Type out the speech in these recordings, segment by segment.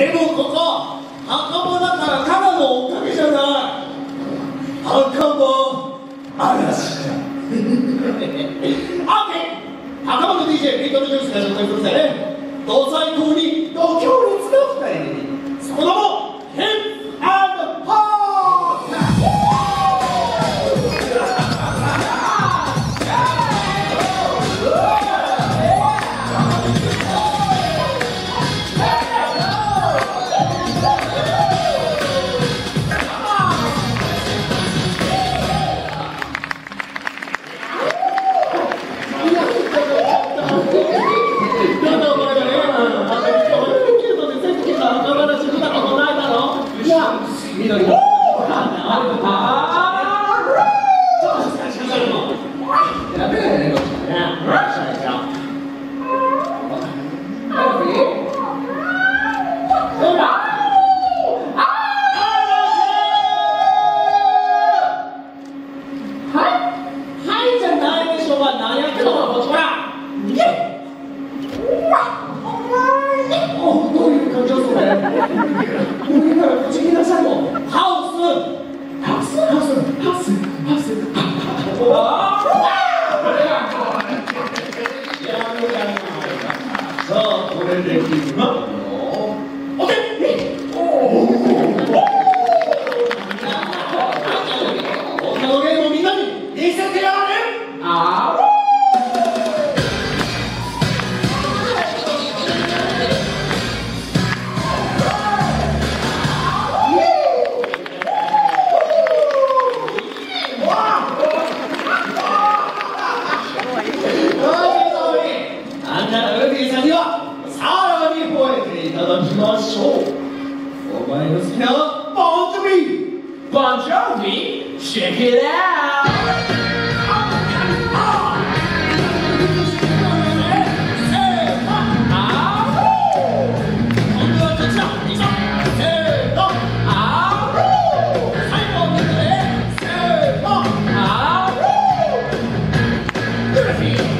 でもここ墓場だからただのおかげじゃない。墓場嵐だ。OK 墓場の DJ ビートルジュースが紹介するぜ同最高にご強烈な2人。その後れていきます。あんなルフィさんには out of the poetry of the pure soul. For my telephone to me, Bon Jovi, check it out. Yeah.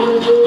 Woo!